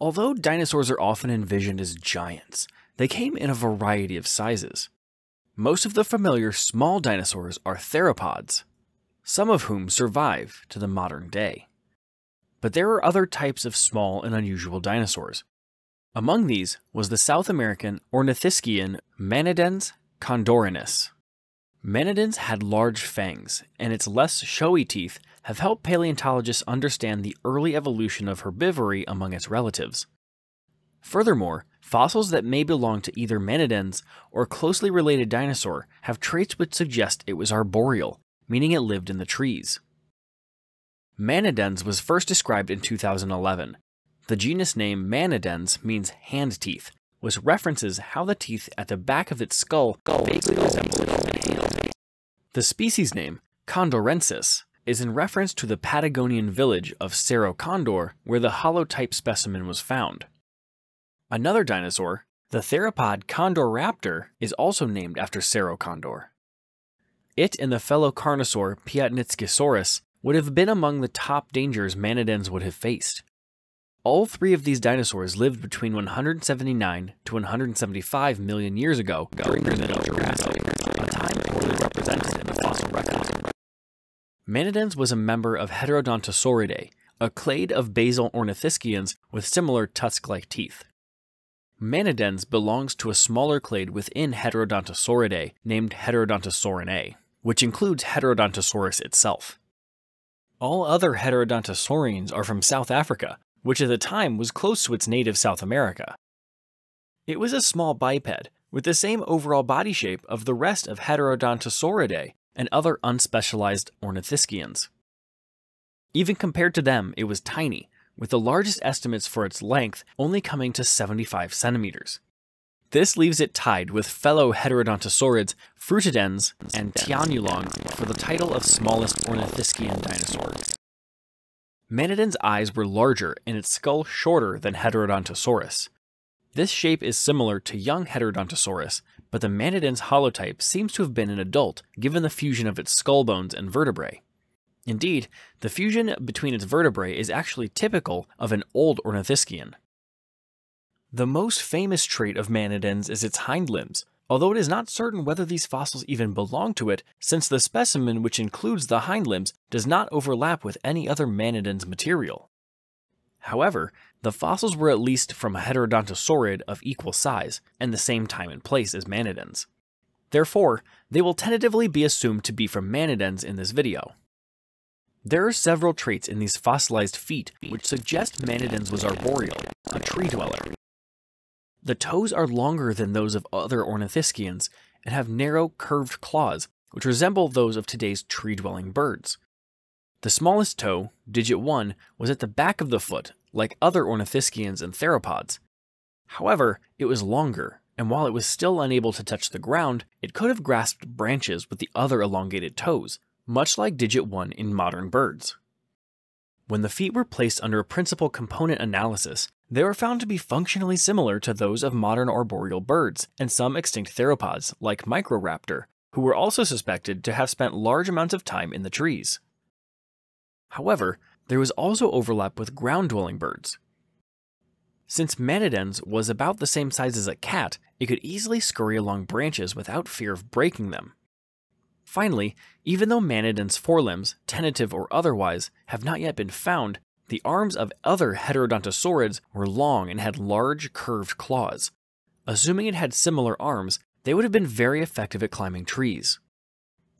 Although dinosaurs are often envisioned as giants, they came in a variety of sizes. Most of the familiar small dinosaurs are theropods, some of whom survive to the modern day. But there are other types of small and unusual dinosaurs. Among these was the South American ornithischian Manidens condorensis. Manidens had large fangs, and its less showy teeth have helped paleontologists understand the early evolution of herbivory among its relatives. Furthermore, fossils that may belong to either Manidens or closely related dinosaur have traits which suggest it was arboreal, meaning it lived in the trees. Manidens was first described in 2011. The genus name Manidens means hand teeth, which references how the teeth at the back of its skull vaguely resemble a hand. The species name, Condorensis, is in reference to the Patagonian village of Cerro Condor, where the holotype specimen was found. Another dinosaur, the theropod Condorraptor, is also named after Cerro Condor. It and the fellow carnosaur Piatnitzkysaurus would have been among the top dangers Manidens would have faced. All three of these dinosaurs lived between 179 to 175 million years ago during the Jurassic, Manidens was a member of Heterodontosauridae, a clade of basal ornithischians with similar tusk-like teeth. Manidens belongs to a smaller clade within Heterodontosauridae named Heterodontosaurinae, which includes Heterodontosaurus itself. All other Heterodontosaurians are from South Africa, which at the time was close to its native South America. It was a small biped, with the same overall body shape of the rest of Heterodontosauridae and other unspecialized ornithischians. Even compared to them, it was tiny, with the largest estimates for its length only coming to 75 centimeters. This leaves it tied with fellow heterodontosaurids Fruitadens and Tianyulong for the title of smallest ornithischian dinosaur. Manidens' eyes were larger and its skull shorter than Heterodontosaurus. This shape is similar to young Heterodontosaurus, but the Manidens holotype seems to have been an adult given the fusion of its skull bones and vertebrae. Indeed, the fusion between its vertebrae is actually typical of an old ornithischian. The most famous trait of Manidens is its hind limbs, although it is not certain whether these fossils even belong to it, since the specimen which includes the hind limbs does not overlap with any other Manidens material. However, the fossils were at least from a heterodontosaurid of equal size and the same time and place as Manidens. Therefore, they will tentatively be assumed to be from Manidens in this video. There are several traits in these fossilized feet which suggest Manidens was arboreal, a tree dweller. The toes are longer than those of other ornithischians and have narrow, curved claws, which resemble those of today's tree dwelling birds. The smallest toe, digit 1, was at the back of the foot, like other ornithischians and theropods. However, it was longer, and while it was still unable to touch the ground, it could have grasped branches with the other elongated toes, much like digit 1 in modern birds. When the feet were placed under a principal component analysis, they were found to be functionally similar to those of modern arboreal birds and some extinct theropods, like Microraptor, who were also suspected to have spent large amounts of time in the trees. However, there was also overlap with ground dwelling birds. Since Manidens was about the same size as a cat, it could easily scurry along branches without fear of breaking them. Finally, even though Manidens' forelimbs, tentative or otherwise, have not yet been found, the arms of other heterodontosaurids were long and had large, curved claws. Assuming it had similar arms, they would have been very effective at climbing trees.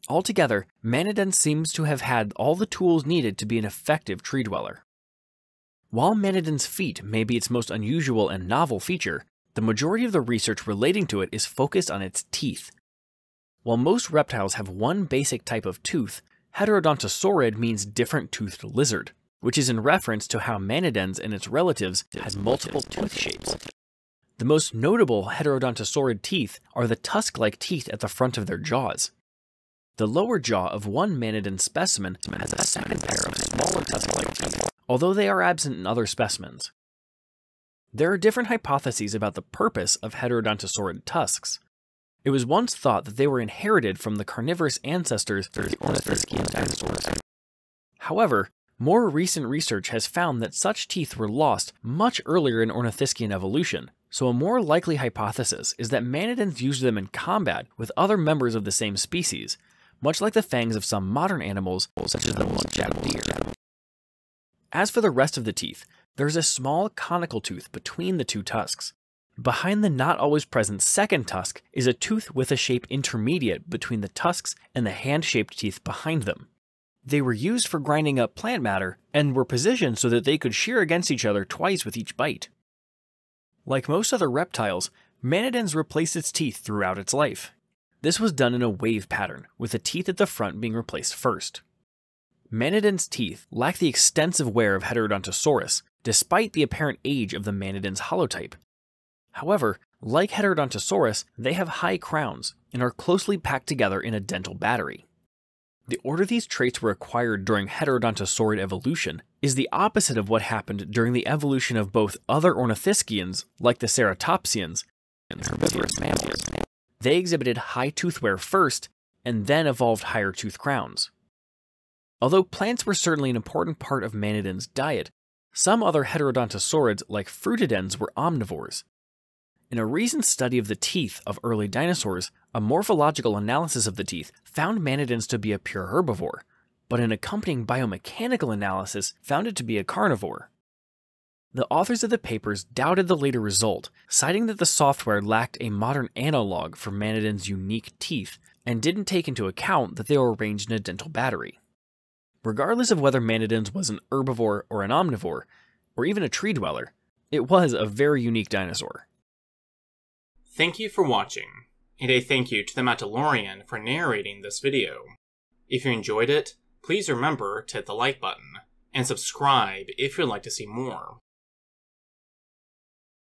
Altogether, Manidens seems to have had all the tools needed to be an effective tree dweller. While Manidens' feet may be its most unusual and novel feature, the majority of the research relating to it is focused on its teeth. While most reptiles have one basic type of tooth, heterodontosaurid means different toothed lizard, which is in reference to how Manidens and its relatives had multiple tooth shapes. The most notable heterodontosaurid teeth are the tusk-like teeth at the front of their jaws. The lower jaw of one Maniden specimen has a second pair of smaller teeth, although they are absent in other specimens. There are different hypotheses about the purpose of heterodontosaurid tusks. It was once thought that they were inherited from the carnivorous ancestors the Ornithischian dinosaurs. However, More recent research has found that such teeth were lost much earlier in ornithischian evolution, so a more likely hypothesis is that manidens used them in combat with other members of the same species, much like the fangs of some modern animals such as the muskrat deer. As for the rest of the teeth, there's a small conical tooth between the two tusks. Behind the not always present second tusk is a tooth with a shape intermediate between the tusks and the hand shaped teeth behind them. They were used for grinding up plant matter and were positioned so that they could shear against each other twice with each bite. Like most other reptiles, Manidens replaced its teeth throughout its life. This was done in a wave pattern, with the teeth at the front being replaced first. Manidens' teeth lack the extensive wear of Heterodontosaurus, despite the apparent age of the Manidens holotype. However, like Heterodontosaurus, they have high crowns and are closely packed together in a dental battery. The order these traits were acquired during heterodontosaurid evolution is the opposite of what happened during the evolution of both other ornithischians, like the ceratopsians, and herbivorous mammals. They exhibited high tooth wear first, and then evolved higher tooth crowns. Although plants were certainly an important part of Manidens' diet, some other heterodontosaurids, like fruitadens, were omnivores. In a recent study of the teeth of early dinosaurs, a morphological analysis of the teeth found manidens to be a pure herbivore, but an accompanying biomechanical analysis found it to be a carnivore. The authors of the papers doubted the later result, citing that the software lacked a modern analog for manidens' unique teeth and didn't take into account that they were arranged in a dental battery. Regardless of whether manidens was an herbivore or an omnivore, or even a tree dweller, it was a very unique dinosaur. Thank you for watching, and a thank you to the Mattalorian for narrating this video. If you enjoyed it, please remember to hit the like button, and subscribe if you'd like to see more.